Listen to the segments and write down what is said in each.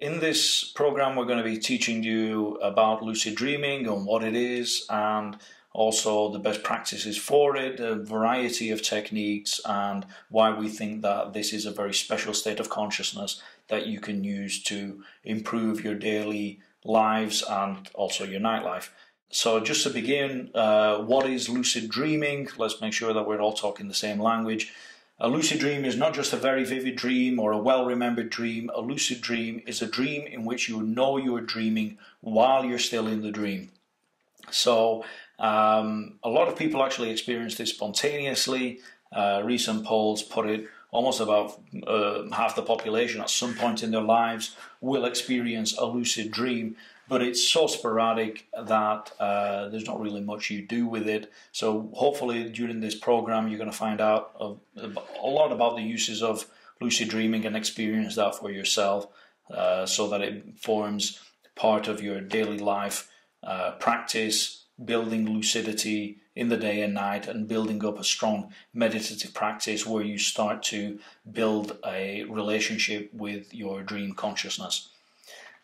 in this program, we're going to be teaching you about lucid dreaming and what it is, and also the best practices for it, a variety of techniques, and why we think that this is a very special state of consciousness that you can use to improve your daily lives and also your nightlife. So, just to begin, uh, what is lucid dreaming? Let's make sure that we're all talking the same language. A lucid dream is not just a very vivid dream or a well remembered dream. A lucid dream is a dream in which you know you are dreaming while you're still in the dream. So, um, a lot of people actually experience this spontaneously. Uh, recent polls put it almost about uh, half the population at some point in their lives will experience a lucid dream, but it's so sporadic that uh, there's not really much you do with it. So hopefully during this program you're going to find out a, lot about the uses of lucid dreaming and experience that for yourself, uh, so that it forms part of your daily life uh, practice building lucidity in the day and night and building up a strong meditative practice where you start to build a relationship with your dream consciousness.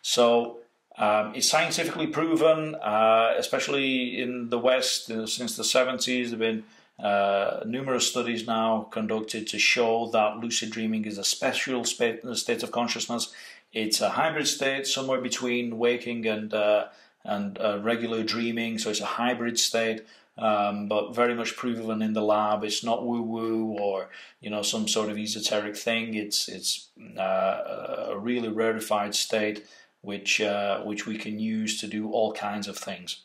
So, um, it's scientifically proven, uh, especially in the West, uh, since the 70s. There have been uh, numerous studies now conducted to show that lucid dreaming is a special state of consciousness. It's a hybrid state, somewhere between waking and uh, and uh, regular dreaming. So it's a hybrid state, um, but very much proven in the lab. It's not woo woo or you know some sort of esoteric thing. It's it's a really rarefied state which uh, which we can use to do all kinds of things.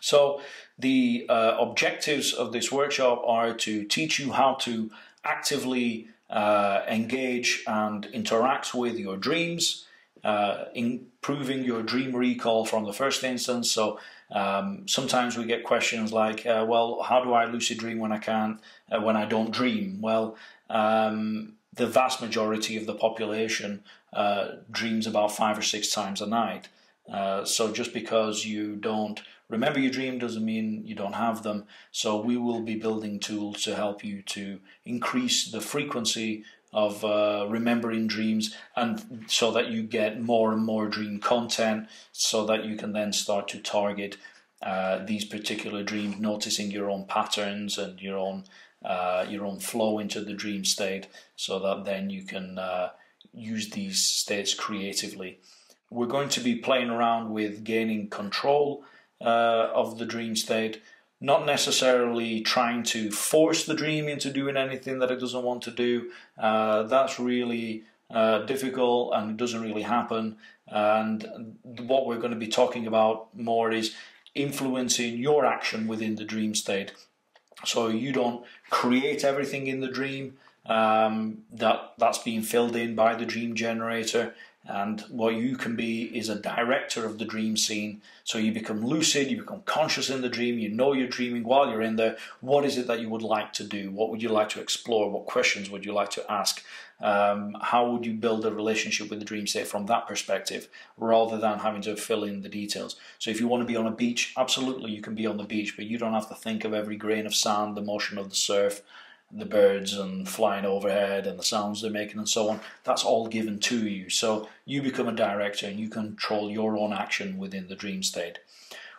So the uh, objectives of this workshop are to teach you how to actively uh, engage and interact with your dreams uh, improving your dream recall from the first instance. So um, sometimes we get questions like, uh, "Well, how do I lucid dream when I can't, uh, when I don't dream?" Well, um, the vast majority of the population uh, dreams about five or six times a night. Uh, so just because you don't remember your dream doesn't mean you don't have them. So we will be building tools to help you to increase the frequency of uh, remembering dreams, and so that you get more and more dream content, so that you can then start to target uh, these particular dreams, noticing your own patterns and your own uh, your own flow into the dream state, so that then you can uh, use these states creatively. We're going to be playing around with gaining control uh, of the dream state not necessarily trying to force the dream into doing anything that it doesn't want to do. Uh, that's really uh, difficult and it doesn't really happen. And what we're going to be talking about more is influencing your action within the dream state. So you don't create everything in the dream. Um, that that's being filled in by the dream generator. And what you can be is a director of the dream scene. So you become lucid, you become conscious in the dream, you know you're dreaming while you're in there. What is it that you would like to do? What would you like to explore? What questions would you like to ask? Um, how would you build a relationship with the dream state from that perspective rather than having to fill in the details? So if you want to be on a beach, absolutely you can be on the beach, but you don't have to think of every grain of sand, the motion of the surf, the birds and flying overhead and the sounds they're making and so on. That's all given to you. So you become a director and you control your own action within the dream state.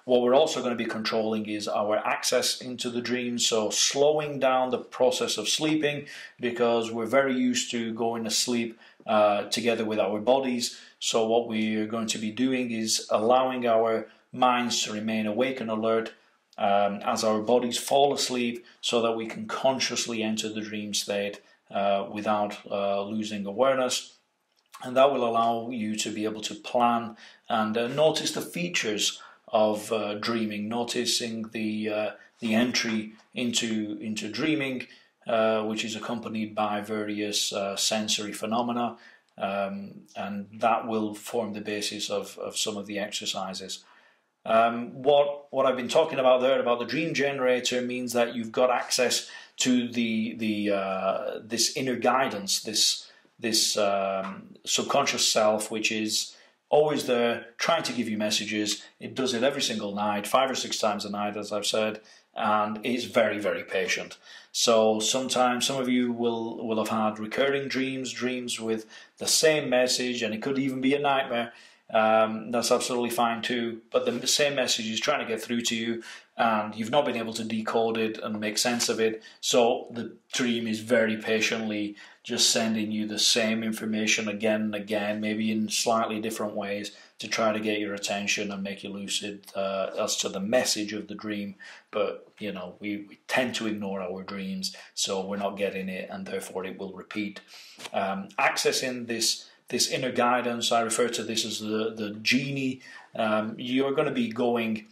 What we're also going to be controlling is our access into the dream, so slowing down the process of sleeping because we're very used to going to sleep uh, together with our bodies. So, what we're going to be doing is allowing our minds to remain awake and alert um, as our bodies fall asleep so that we can consciously enter the dream state uh, without uh, losing awareness. And that will allow you to be able to plan and uh, notice the features of uh, dreaming, noticing the uh, the entry into into dreaming, uh, which is accompanied by various sensory phenomena, um, and that will form the basis of, of some of the exercises. Um, what what I've been talking about there about the dream generator means that you've got access to the the uh, this inner guidance, this this um, subconscious self, which is always there, trying to give you messages. It does it every single night, five or six times a night, as I've said. and is very, very patient. So sometimes some of you will, will have had recurring dreams, dreams with the same message, and it could even be a nightmare. Um, that's absolutely fine too. But the same message is trying to get through to you, and you've not been able to decode it and make sense of it. So the dream is very patiently just sending you the same information again and again, maybe in slightly different ways, to try to get your attention and make you lucid uh, as to the message of the dream. But you know, we, we, tend to ignore our dreams, so we're not getting it, and therefore it will repeat. Um, accessing this this inner guidance, I refer to this as the the genie. Um, you're going to be going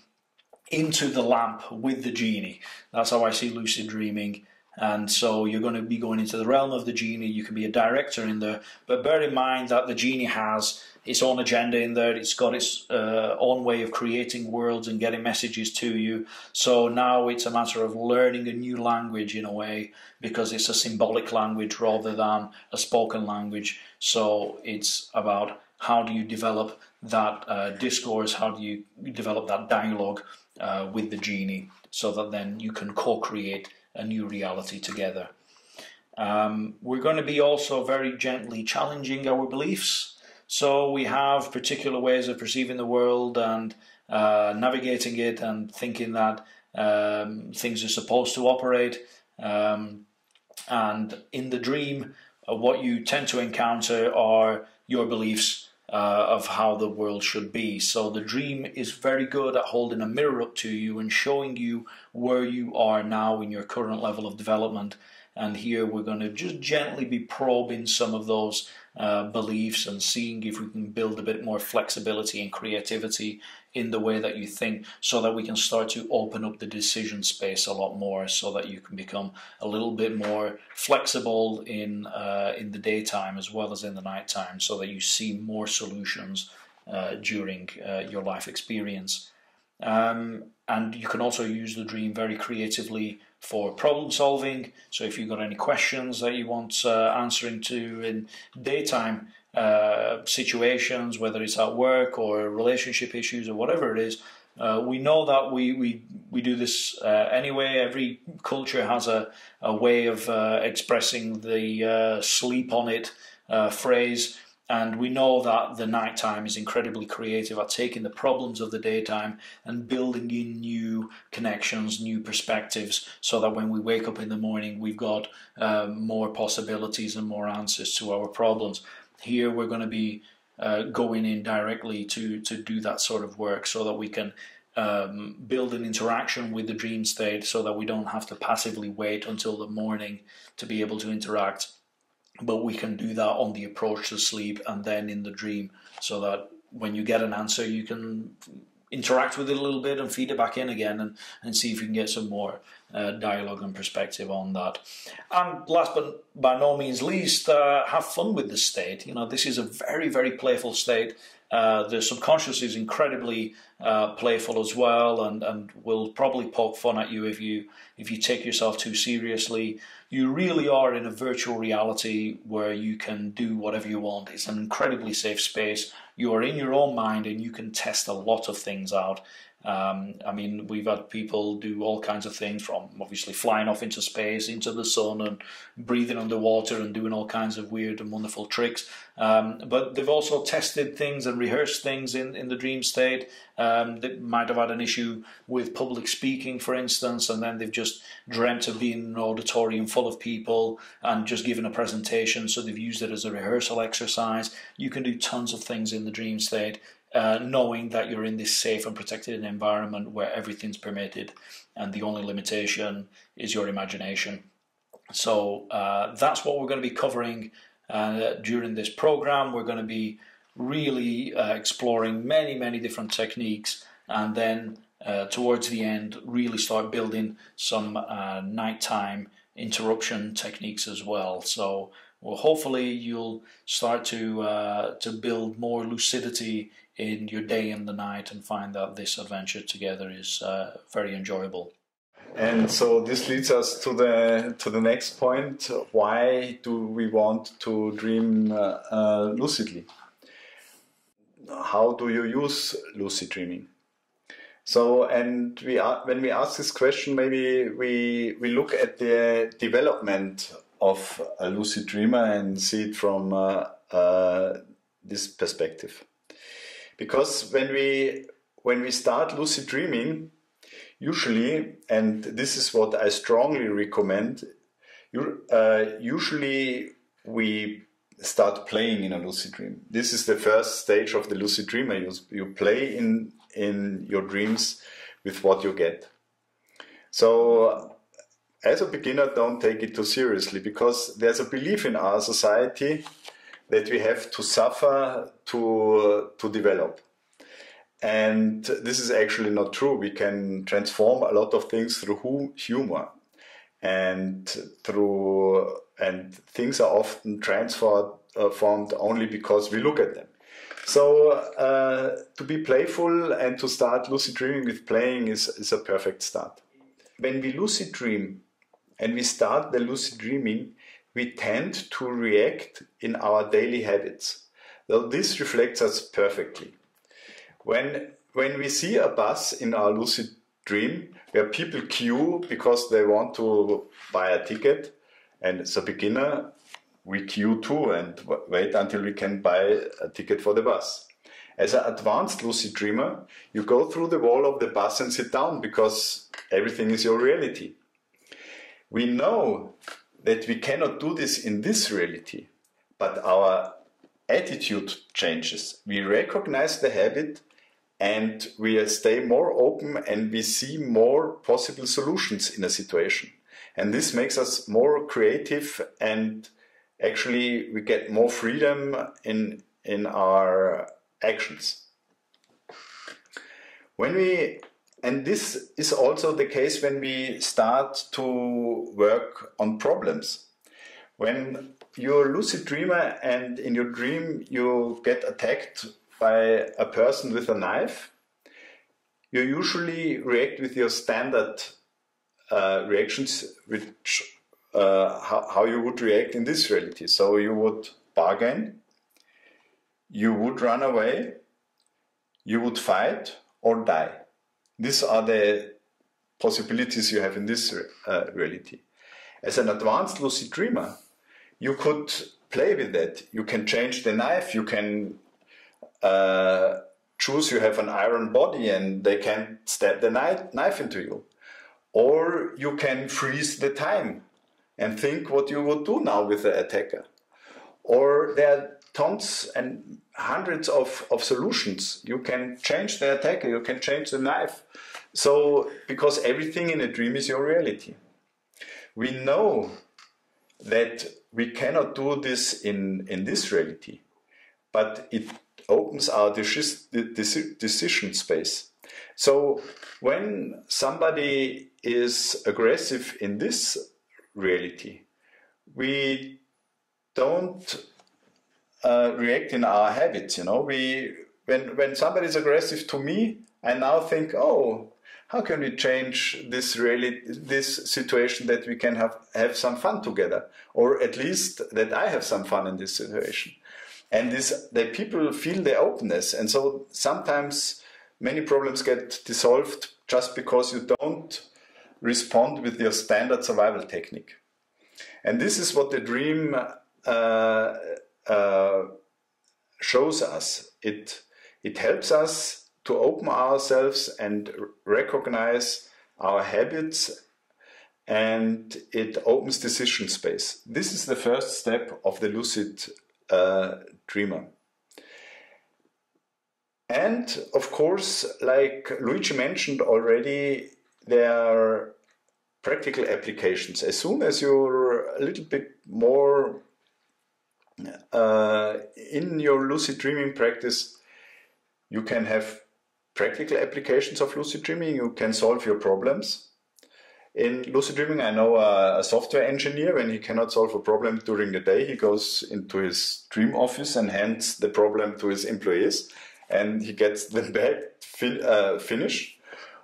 into the lamp with the genie. That's how I see lucid dreaming. And so you're going to be going into the realm of the genie. You can be a director in there, but bear in mind that the genie has its own agenda in there. It's got its uh, own way of creating worlds and getting messages to you. So now it's a matter of learning a new language in a way because it's a symbolic language rather than a spoken language. So it's about how do you develop that uh, discourse, how do you develop that dialogue uh, with the genie so that then you can co create a new reality together. Um, we're going to be also very gently challenging our beliefs. So we have particular ways of perceiving the world and uh, navigating it and thinking that um, things are supposed to operate. Um, and in the dream, uh, what you tend to encounter are your beliefs uh, of how the world should be. So the dream is very good at holding a mirror up to you and showing you where you are now in your current level of development. And here we're going to just gently be probing some of those uh, beliefs and seeing if we can build a bit more flexibility and creativity in the way that you think so that we can start to open up the decision space a lot more so that you can become a little bit more flexible in uh, in the daytime as well as in the nighttime so that you see more solutions uh, during uh, your life experience. Um, and you can also use the dream very creatively for problem solving. So if you've got any questions that you want uh, answering to in daytime uh, situations, whether it's at work or relationship issues or whatever it is. Uh, we know that we, we, we do this uh, anyway. Every culture has a, a way of uh, expressing the uh, sleep on it phrase. And we know that the nighttime is incredibly creative at taking the problems of the daytime and building in new connections, new perspectives, so that when we wake up in the morning, we've got more possibilities and more answers to our problems. Here we're going to be uh, going in directly to to do that sort of work so that we can um, build an interaction with the dream state so that we don't have to passively wait until the morning to be able to interact. But we can do that on the approach to sleep and then in the dream so that when you get an answer you can interact with it a little bit and feed it back in again and, and see if you can get some more uh, dialogue and perspective on that. And last but by no means least, uh, have fun with the state. You know, this is a very, very playful state. Uh, the subconscious is incredibly uh, playful as well, and, and will probably poke fun at you if you if you take yourself too seriously. You really are in a virtual reality where you can do whatever you want. It's an incredibly safe space. You are in your own mind, and you can test a lot of things out. Um, I mean, we've had people do all kinds of things from obviously flying off into space, into the sun, and breathing underwater and doing all kinds of weird and wonderful tricks. Um, but they've also tested things and rehearsed things in, in the dream state. Um, they might have had an issue with public speaking, for instance, and then they've just dreamt of being in an auditorium full of people and just given a presentation. So they've used it as a rehearsal exercise. You can do tons of things in the dream state uh, knowing that you're in this safe and protected environment where everything's permitted and the only limitation is your imagination. So uh, that's what we're going to be covering uh, during this program. We're going to be really uh, exploring many, many different techniques and then uh, towards the end, really start building some uh, nighttime interruption techniques as well. So well, hopefully you'll start to uh, to build more lucidity in your day and the night and find that this adventure together is uh, very enjoyable. And so this leads us to the to the next point. Why do we want to dream uh, uh, lucidly? How do you use lucid dreaming? So, and we are, when we ask this question, maybe we we look at the development of a lucid dreamer and see it from uh, uh, this perspective. Because when we when we start lucid dreaming, usually, and this is what I strongly recommend, uh, usually we start playing in a lucid dream. This is the first stage of the lucid dreamer. You, you play in in your dreams with what you get. So, as a beginner, don't take it too seriously because there's a belief in our society that we have to suffer to to develop. And this is actually not true. We can transform a lot of things through humor and through and things are often transformed uh, only because we look at them. So uh, to be playful and to start lucid dreaming with playing is, is a perfect start. When we lucid dream and we start the lucid dreaming, we tend to react in our daily habits. Though this reflects us perfectly. When, when we see a bus in our lucid dream where people queue because they want to buy a ticket, and as a beginner, we queue too and wait until we can buy a ticket for the bus. As an advanced lucid dreamer, you go through the wall of the bus and sit down because everything is your reality. We know that we cannot do this in this reality, but our attitude changes. We recognize the habit and we stay more open and we see more possible solutions in a situation. And this makes us more creative and actually we get more freedom in, in our actions. When we and this is also the case when we start to work on problems. When you're a lucid dreamer and in your dream you get attacked by a person with a knife, you usually react with your standard uh, reactions, which uh, how, how you would react in this reality. So you would bargain, you would run away, you would fight or die. These are the possibilities you have in this uh, reality. As an advanced lucid dreamer, you could play with that. You can change the knife, you can uh, choose you have an iron body and they can stab the knife into you. Or you can freeze the time and think what you would do now with the attacker. Or there are tons and hundreds of, of solutions. You can change the attacker, you can change the knife. So, because everything in a dream is your reality. We know that we cannot do this in, in this reality, but it opens our decision space. So, when somebody is aggressive in this reality. We don't uh, react in our habits. You know, we when when somebody is aggressive to me, I now think, oh, how can we change this really this situation that we can have have some fun together, or at least that I have some fun in this situation, and this that people feel the openness, and so sometimes many problems get dissolved just because you don't respond with your standard survival technique. And this is what the dream uh, uh, shows us. It, it helps us to open ourselves and recognize our habits and it opens decision space. This is the first step of the lucid uh, dreamer. And of course, like Luigi mentioned already, there are practical applications. As soon as you're a little bit more uh, in your lucid dreaming practice, you can have practical applications of lucid dreaming. You can solve your problems. In lucid dreaming, I know a, a, software engineer, when he cannot solve a problem during the day, he goes into his dream office and hands the problem to his employees, and he gets them back fin- uh, finished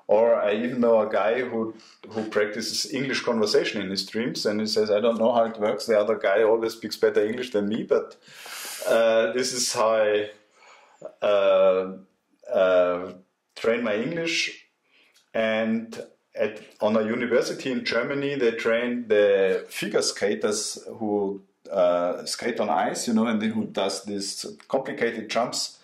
or I even know a guy who who practices English conversation in his dreams, and he says, "I don't know how it works. The other guy always speaks better English than me, but uh, this is how I uh, uh, train my English." and at, on a university in Germany, they train the figure skaters who uh, skate on ice, you know, and who does these complicated jumps.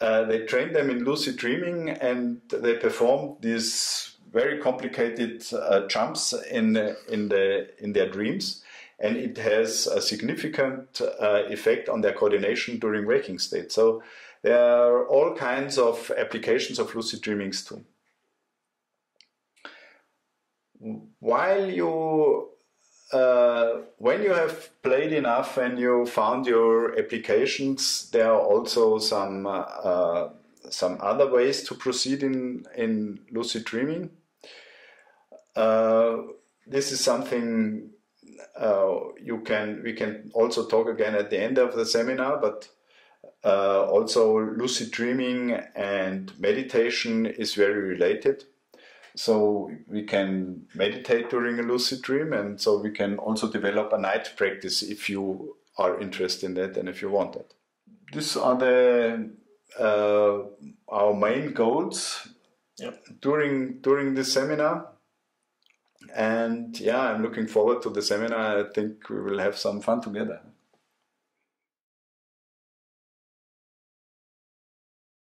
Uh, they train them in lucid dreaming, and they perform these very complicated uh, jumps in in the in their dreams, and it has a significant uh, effect on their coordination during waking state. So there are all kinds of applications of lucid dreamings too while you uh, when you have played enough and you found your applications, there are also some uh, uh, some other ways to proceed in in lucid dreaming. Uh, this is something uh, you can we can also talk again at the end of the seminar, but. Uh, also, lucid dreaming and meditation is very related so we can meditate during a lucid dream and so we can also develop a night practice if you are interested in that and if you want it these are the uh, our main goals yep. during during this seminar. And yeah i'm looking forward to the seminar. I think we will have some fun together